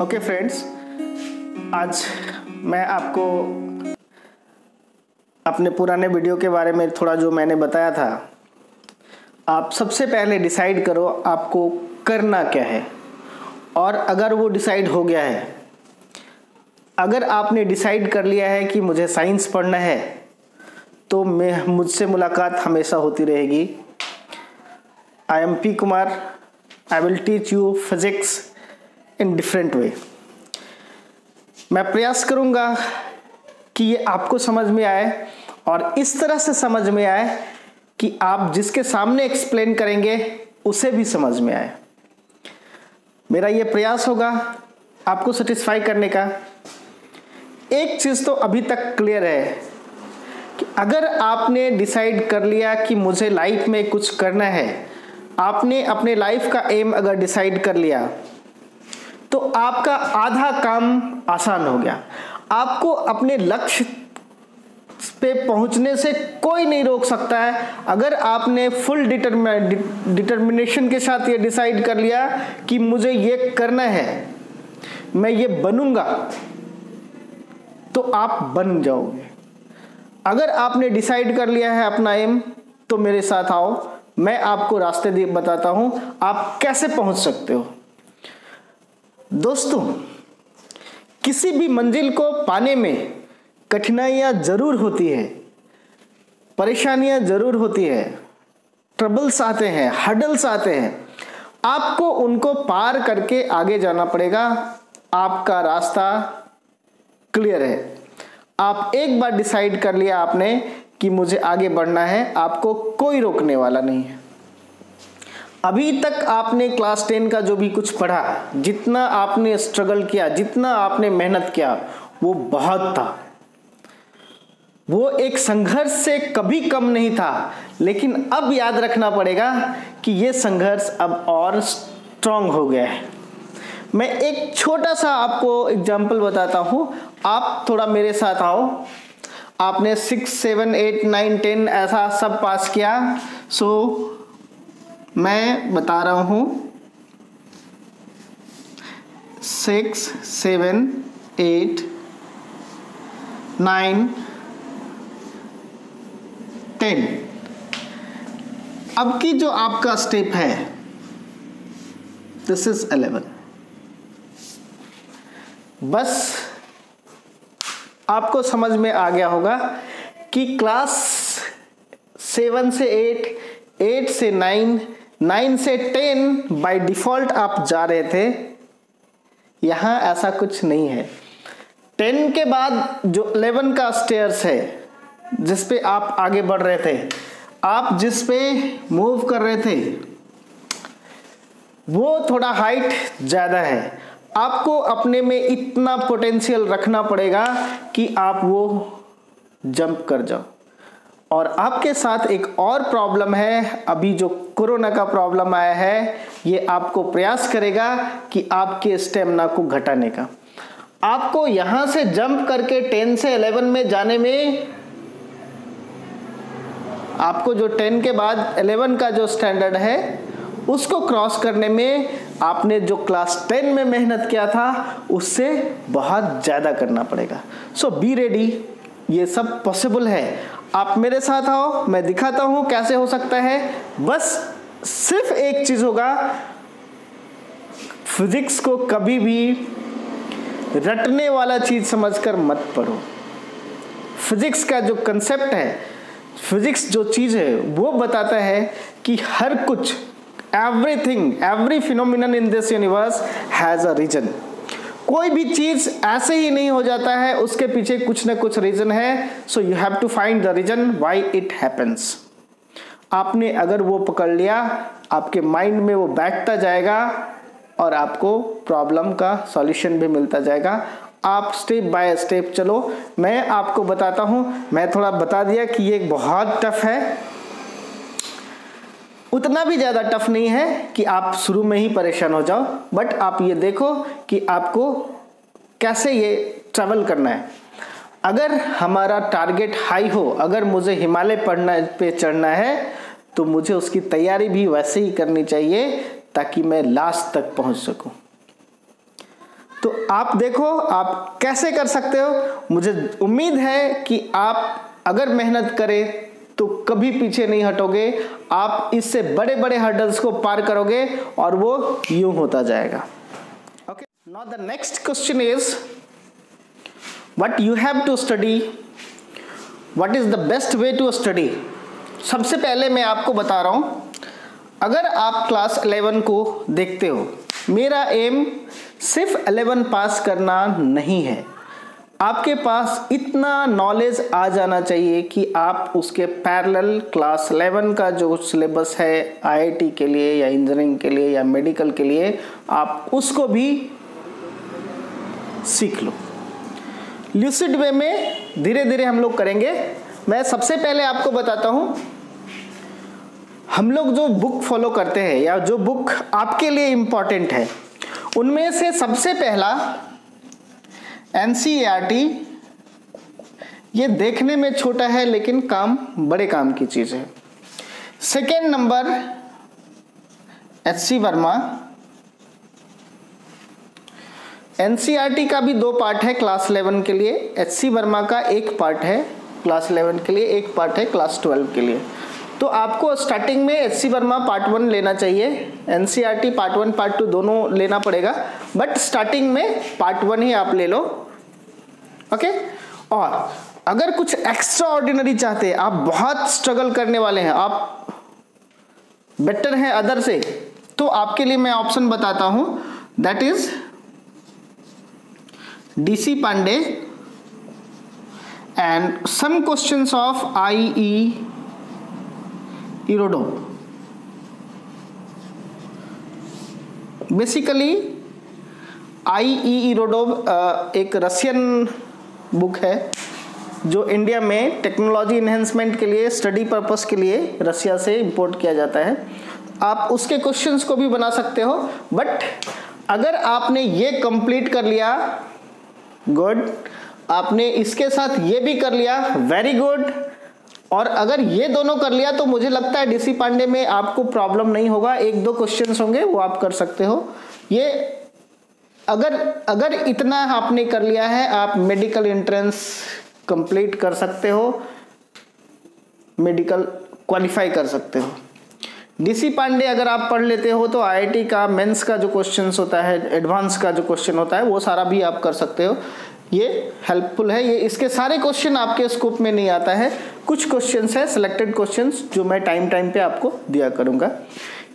Okay friends आज मैं आपको अपने पुराने वीडियो के बारे में थोड़ा जो मैंने बताया था, आप सबसे पहले डिसाइड करो आपको करना क्या है। और अगर वो डिसाइड हो गया है, अगर आपने डिसाइड कर लिया है कि मुझे साइंस पढ़ना है तो मैं, मुझसे मुलाकात हमेशा होती रहेगी। I am P Kumar I will teach you physics in different way मैं प्रयास करूँगा कि ये आपको समझ में आए और इस तरह से समझ में आए कि आप जिसके सामने एक्सप्लेन करेंगे, उसे भी समझ में आए। मेरा ये प्रयास होगा आपको सेटिस्फाई करने का। एक चीज़ तो अभी तक क्लियर है कि अगर आपने डिसाइड कर लिया कि मुझे लाइफ में कुछ करना है, आपने अपने लाइफ का एम अगर डिसाइड कर लिया तो आपका आधा काम आसान हो गया। आपको अपने लक्ष्य पे पहुँचने से कोई नहीं रोक सकता है। अगर आपने फुल डिटर्मिनेशन के साथ ये डिसाइड कर लिया कि मुझे ये करना है, मैं ये बनूँगा तो आप बन जाओगे। अगर आपने डिसाइड कर लिया है अपना एम तो मेरे साथ आओ। मैं आपको रास्ते बताता हूँ, आप कैसे पहुँच सकते हो। दोस्तों, किसी भी मंजिल को पाने में कठिनाइयाँ ज़रूर होती है, परेशानियाँ ज़रूर होती है ट्रबल्स आते हैं हडल्स आते हैं। आपको उनको पार करके आगे जाना पड़ेगा। आपका रास्ता क्लियर है। आप एक बार डिसाइड कर लिया आपने कि मुझे आगे बढ़ना है, आपको कोई रोकने वाला नहीं है। अभी तक आपने क्लास टेन का जो भी कुछ पढ़ा, जितना आपने स्ट्रगल किया, जितना आपने मेहनत किया, वो बहुत था। वो एक संघर्ष से कभी कम नहीं था, लेकिन अब याद रखना पड़ेगा कि ये संघर्ष अब और स्ट्रांग हो गया है। मैं एक छोटा सा आपको एग्ज़ाम्पल बताता हूँ। आप थोड़ा मेरे साथ आओ। आपने six seven eight nine ten ऐसा सब पास किया। सो मैं बता रहा हूँ। Six seven eight nine ten अब की जो आपका स्टेप है दिस इज़ एलेवन बस आपको समझ में आ गया होगा कि क्लास सेवन से एट एट से नाइन नाइन से टेन बाय डिफ़ॉल्ट आप जा रहे थे, यहाँ ऐसा कुछ नहीं है। टेन के बाद जो इलेवन का स्टेयर्स है, जिस पे आप आगे बढ़ रहे थे, आप जिस पे मूव कर रहे थे, वो थोड़ा हाइट ज़्यादा है। आपको अपने में इतना पोटेंशियल रखना पड़ेगा कि आप वो जंप कर जाओ। और आपके साथ एक और प्रॉब्लम है, अभी जो कोरोना का प्रॉब्लम आया है, ये आपको प्रयास करेगा कि आपके स्टेमिना को घटाने का। आपको यहाँ से जंप करके 10 से 11 में जाने में, आपको जो 10 के बाद 11 का जो स्टैंडर्ड है, उसको क्रॉस करने में आपने जो क्लास 10 में मेहनत किया था, उससे बहुत ज़्यादा करना पड़ेगा। सो बी रेडी ये सब पॉसिबल है। आप मेरे साथ आओ, मैं दिखाता हूँ कैसे हो सकता है। बस सिर्फ़ एक चीज़ होगा फिजिक्स को कभी भी रटने वाला चीज़ समझकर मत पढ़ो। फिजिक्स का जो कंसेप्ट है फिजिक्स जो चीज़ है, वो बताता है कि हर कुछ everything every phenomenon in this universe has a reason कोई भी चीज़ ऐसे ही नहीं हो जाता है, उसके पीछे कुछ ना कुछ रीजन है। So you have to find the reason why it happens आपने अगर वो पकड़ लिया, आपके माइंड में वो बैठता जाएगा और आपको प्रॉब्लम का सॉल्यूशन भी मिलता जाएगा। आप स्टेप बाय स्टेप चलो। मैं आपको बताता हूँ, मैं थोड़ा बता दिया कि ये बहुत टफ है। उतना भी ज़्यादा टफ नहीं है कि आप शुरू में ही परेशान हो जाओ बट आप ये देखो कि आपको कैसे ये ट्रैवल करना है। अगर हमारा टारगेट हाई हो, अगर मुझे हिमालय पढ़ना, पे चढ़ना है तो मुझे उसकी तैयारी भी वैसे ही करनी चाहिए ताकि मैं लास्ट तक पहुँच सकूँ। तो आप देखो, आप कैसे कर सकते हो? मुझे उम्मीद है कि आप अगर मेहनत करें तो कभी पीछे नहीं हटोगे। आप इससे बड़े बड़े हर्डल्स को पार करोगे और वो यूँ होता जाएगा। Okay now the next question is what you have to study what is the best way to study सबसे पहले मैं आपको बता रहा हूँ, अगर आप क्लास 11 को देखते हो, मेरा एम सिर्फ़ 11 पास करना नहीं है। आपके पास इतना नॉलेज आ जाना चाहिए कि आप उसके पैरेलल क्लास 11 का जो सिलेबस है आईआईटी के लिए या इंजीनियरिंग के लिए या मेडिकल के लिए, आप उसको भी सीख लो। ल्यूसिड वे में धीरे धीरे हम लोग करेंगे। मैं सबसे पहले आपको बताता हूँ, हम लोग जो बुक फॉलो करते हैं या जो बुक आपके लिए इंपॉर्टेंट है, उनमें से सबसे पहला एन ये देखने में छोटा है, लेकिन काम, बड़े काम की चीज़ है। Second number H C Verma. NCERT का भी दो पार्ट है क्लास 11 के लिए। एच सी वर्मा का एक पार्ट है क्लास 11 के लिए, एक पार्ट है क्लास 12 के लिए। तो आपको स्टार्टिंग में H C Verma part one लेना चाहिए and part one part two दोनों लेना पड़ेगा बट स्टार्टिंग में पार्ट वन ही आप ले लो ओके और अगर कुछ एक्स्ट्रा ऑर्डिनरी चाहते हैं, आप बहुत स्ट्रगल करने वाले हैं, आप बेटर हैं अदर से तो आपके लिए मैं ऑप्शन बताता हूँ that is DC Pandey and some questions of I E E Irodov basically I E Irodov एक रशियन बुक है, जो इंडिया में टेक्नोलॉजी इन्हेंसमेंट के लिए स्टडी पर्पस के लिए रशिया से इंपोर्ट किया जाता है। आप उसके क्वेश्चंस को भी बना सकते हो बट अगर आपने ये कंप्लीट कर लिया गुड आपने इसके साथ ये भी कर लिया वेरी गुड और अगर ये दोनों कर लिया तो मुझे लगता है डीसी पांडे में आपको प्रॉब्लम नहीं होगा। एक दो क्वेश्चन होंगे, वो आप कर सकते हो। ये अगर अगर इतना आपने कर लिया है, आप मेडिकल एंट्रेंस कंप्लीट कर सकते हो मेडिकल क्वालिफाई कर सकते हो। डीसी पांडे अगर आप पढ़ लेते हो तो आईआईटी का मेंस का जो क्वेश्चन होता है एडवांस का जो क्वेश्चन होता है, वो सारा भी आप कर सकते हो। ये हेल्पफुल है। ये इसके सारे क्वेश्चन आपके स्कोप में नहीं आता है। कुछ क्वेश्चन है सिलेक्टेड क्वेश्चन जो मैं टाइम टाइम पे आपको दिया करूँगा।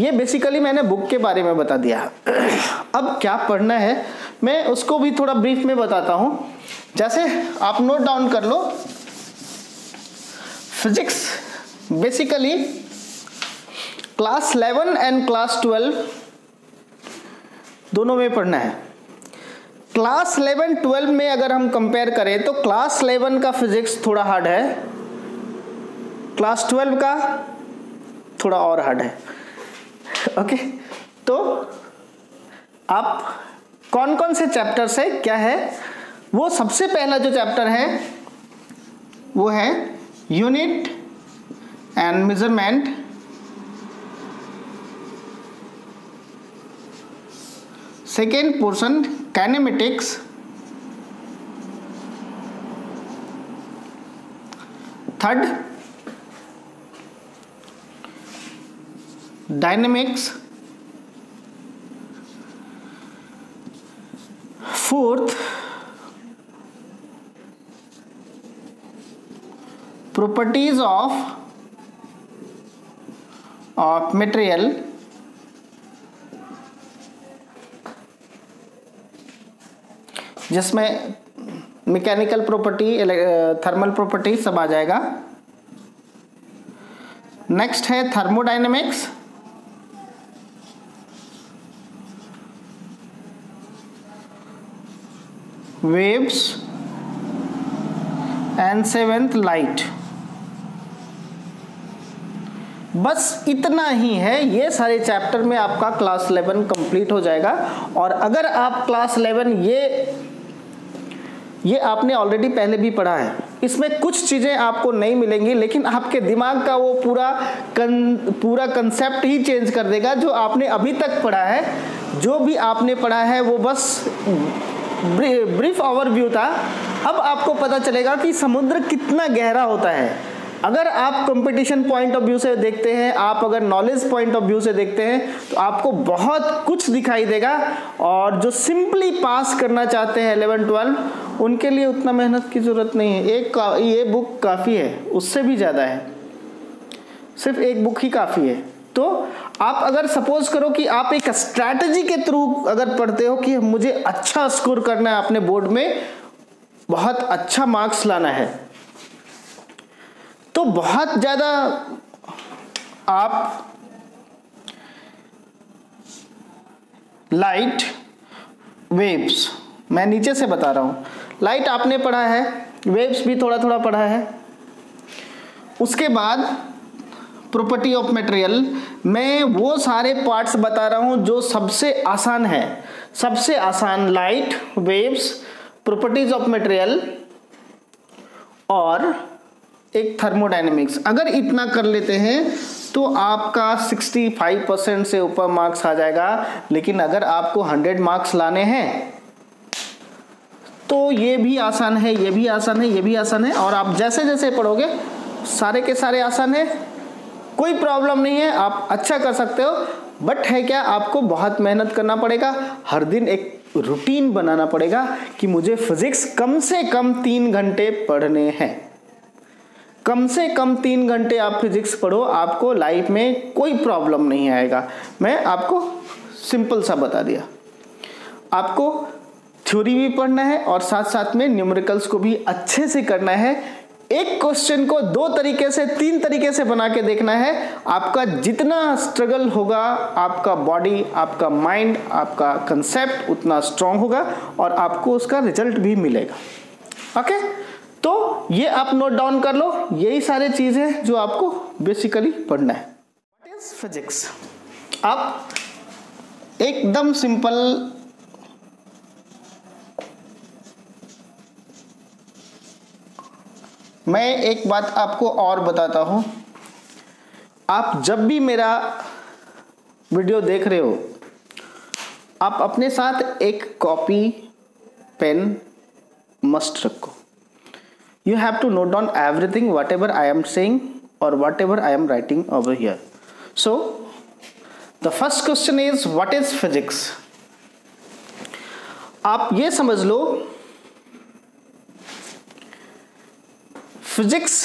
ये बेसिकली मैंने बुक के बारे में बता दिया। अब क्या पढ़ना है? मैं उसको भी थोड़ा ब्रीफ में बताता हूँ। जैसे आप नोट डाउन कर लो। Physics basically class 11 and class 12 दोनों में पढ़ना है। क्लास 11 12 में अगर हम कंपेयर करें तो क्लास 11 का फिजिक्स थोड़ा हार्ड है। क्लास 12 का थोड़ा और हार्ड है। ओके तो आप कौन कौन से चैप्टर्स है, क्या है? वो सबसे पहला जो चैप्टर है, वो है unit and measurement second portion kinematics. Third dynamics. Fourth properties of of material. जिसमें मैकेनिकल प्रॉपर्टी थर्मल प्रॉपर्टी सब आ जाएगा। नेक्स्ट है thermodynamics waves and seventh light बस इतना ही है, ये सारे चैप्टर में आपका क्लास 11 कंप्लीट हो जाएगा। और अगर आप क्लास 11 ये ये आपने ऑलरेडी पहले भी पढ़ा है। इसमें कुछ चीज़ें आपको नहीं मिलेंगी लेकिन आपके दिमाग का वो पूरा कन, पूरा कंसेप्ट ही चेंज कर देगा जो आपने अभी तक पढ़ा है। जो भी आपने पढ़ा है वो बस ब्रीफ ओवरव्यू था। अब आपको पता चलेगा कि समुद्र कितना गहरा होता है। अगर आप कंपटीशन पॉइंट ऑफ़ व्यू से देखते हैं, आप अगर नॉलेज पॉइंट ऑफ़ व्यू से देखते हैं तो आपको बहुत कुछ दिखाई देगा। और जो सिंपली पास करना चाहते हैं इलेवन ट्वेल्व उनके लिए उतना मेहनत की ज़रूरत नहीं है। एक ये बुक काफ़ी है, उससे भी ज़्यादा है। सिर्फ़ एक बुक ही काफ़ी है। तो आप अगर सपोज़ करो कि आप एक स्ट्रैटेजी के थ्रू अगर पढ़ते हो कि मुझे अच्छा स्कोर करना है अपने बोर्ड में, बहुत अच्छा मार्क्स लाना है। तो बहुत ज़्यादा आप लाइट वेव्स मैं नीचे से बता रहा हूँ। लाइट आपने पढ़ा है वेव्स भी थोड़ा थोड़ा पढ़ा है। उसके बाद प्रॉपर्टी ऑफ़ मटेरियल मैं वो सारे पार्ट्स बता रहा हूँ जो सबसे आसान है। सबसे आसान light waves properties of material और एक थर्मोडाइनमिक्स अगर इतना कर लेते हैं तो आपका 65 परसेंट से ऊपर मार्क्स आ जाएगा। लेकिन अगर आपको 100 मार्क्स लाने हैं तो ये भी आसान है, ये भी आसान है, ये भी आसान है। और आप जैसे जैसे पढ़ोगे, सारे के सारे आसान है। कोई प्रॉब्लम नहीं है, आप अच्छा कर सकते हो। बट है क्या, आपको बहुत मेहनत करना पड़ेगा। हर दिन एक रूटीन बनाना पड़ेगा कि मुझे फिजिक्स कम से कम तीन घंटे पढ़ने हैं। कम से कम तीन घंटे आप फिजिक्स पढ़ो, आपको लाइफ में कोई प्रॉब्लम नहीं आएगा। मैं आपको सिंपल सा बता दिया। आपको थ्योरी भी पढ़ना है और साथ साथ में न्यूमेरिकल्स को भी अच्छे से करना है। एक क्वेश्चन को दो तरीके से, तीन तरीके से बना के देखना है। आपका जितना स्ट्रगल होगा, आपका बॉडी आपका माइंड आपका कंसेप्ट उतना स्ट्रांग होगा और आपको उसका रिज़ल्ट भी मिलेगा। ओके तो ये आप नोट डाउन कर लो, यही सारे चीज़ जो आपको बेसिकली पढ़ना है। व्हाट इज़ फिजिक्स आप एकदम सिंपल मैं एक बात आपको और बताता हूँ। आप जब भी मेरा वीडियो देख रहे हो, आप अपने साथ एक कॉपी पेन मस्ट रखो। To note down everything whatever I am saying और whatever I am writing over here so the first question is what is physics आप ये समझ लो फिजिक्स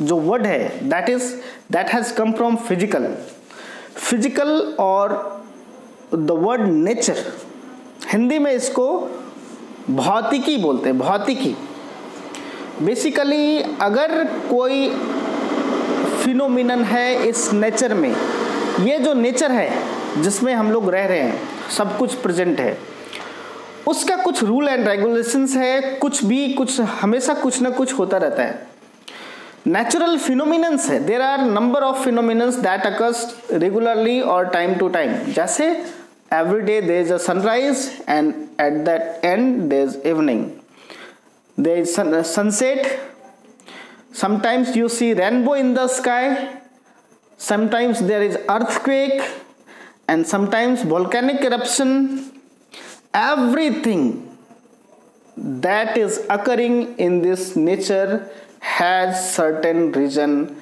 जो वर्ड है that is that has come from physical physical और the word nature Hindi में इसको भौतिकी बोलते हैं, भौतिकी। बेसिकली अगर कोई फिनोमिनन है इस नेचर में, ये जो नेचर है, जिसमें हम लोग रह रहे हैं, सब कुछ प्रेजेंट है, उसका कुछ रूल एंड रेगुलेशंस है, कुछ भी, कुछ, हमेशा कुछ ना कुछ होता रहता है। नेचुरल फिनोमिनन्स है there are number of phenomenons that occurs regularly और टाइम टू टाइम जैसे every day there is a sunrise and at that end there is evening there is sun, uh, sunset. Sometimes you see rainbow in the sky. Sometimes there is earthquake. And sometimes volcanic eruption. Everything that is occurring in this nature has certain reason.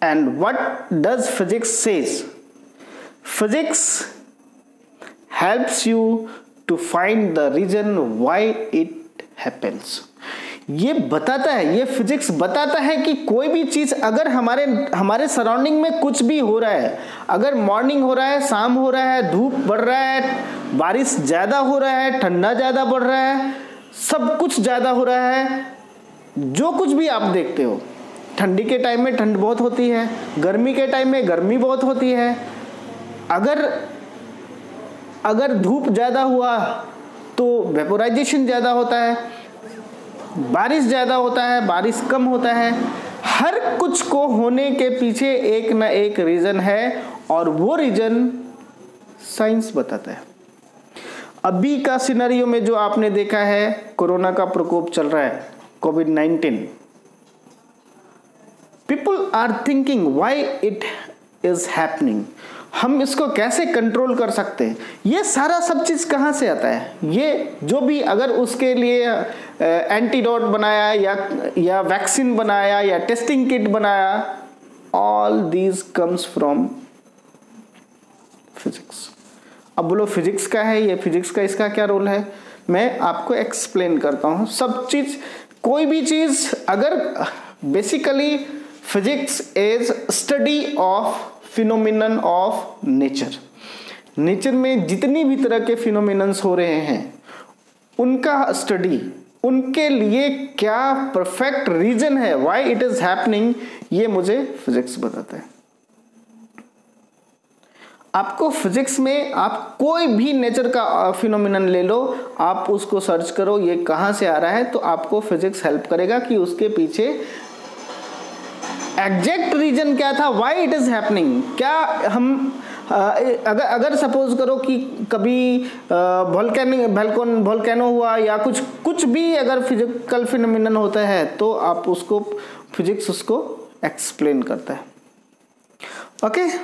And what does physics says? Physics helps you to find the reason why it happens. ये बताता है, ये physics बताता है कि कोई भी चीज़ अगर हमारे हमारे सराउंडिंग में कुछ भी हो रहा है, अगर मॉर्निंग हो रहा है, शाम हो रहा है, धूप बढ़ रहा है, बारिश ज़्यादा हो रहा है, ठंडा ज़्यादा बढ़ रहा है, सब कुछ ज़्यादा हो रहा है, जो कुछ भी आप देखते हो, ठंडी के टाइम में ठंड बहुत होती है, गर्मी के टाइम में गर्मी बहुत होती है, अगर अगर धूप ज़्यादा हुआ तो वेपोराइजेशन ज़्यादा होता है, बारिश ज़्यादा होता है, बारिश कम होता है, हर कुछ को होने के पीछे एक ना एक रीज़न है और वो रीज़न साइंस बताता है। अभी का सिनेरियो में जो आपने देखा है, कोरोना का प्रकोप चल रहा है COVID nineteen people are thinking why it is happening हम इसको कैसे कंट्रोल कर सकते हैं? ये सारा सब चीज़ कहाँ से आता है? ये जो भी अगर उसके लिए एंटीडोट बनाया या या वैक्सीन बनाया या टेस्टिंग किट बनाया all these comes from physics अब बोलो फिजिक्स का है ये? फिजिक्स का इसका क्या रोल है? मैं आपको एक्सप्लेन करता हूँ। सब चीज़, कोई भी चीज़ अगर basically physics is study of phenomenon of nature nature में जितनी भी तरह के फिनोमिनन्स हो रहे हैं, उनका स्टडी उनके लिए क्या परफेक्ट रीजन है वाई इट इज़ हैपनिंग ये मुझे फिजिक्स बताता है। आपको फिजिक्स में आप कोई भी नेचर का फिनोमिनन ले लो, आप उसको सर्च करो, ये कहाँ से आ रहा है तो आपको फिजिक्स हेल्प करेगा कि उसके पीछे एग्जैक्ट रीजन क्या था? वाई इट इज़ हैपनिंग क्या हम अगर अगर सपोज़ करो कि कभी वोल्कोन वोल्केनो हुआ या कुछ कुछ भी अगर फ़िज़िकल फिनोमिनन होता है तो आप उसको फिजिक्स उसको एक्सप्लेन करता है। Okay okay?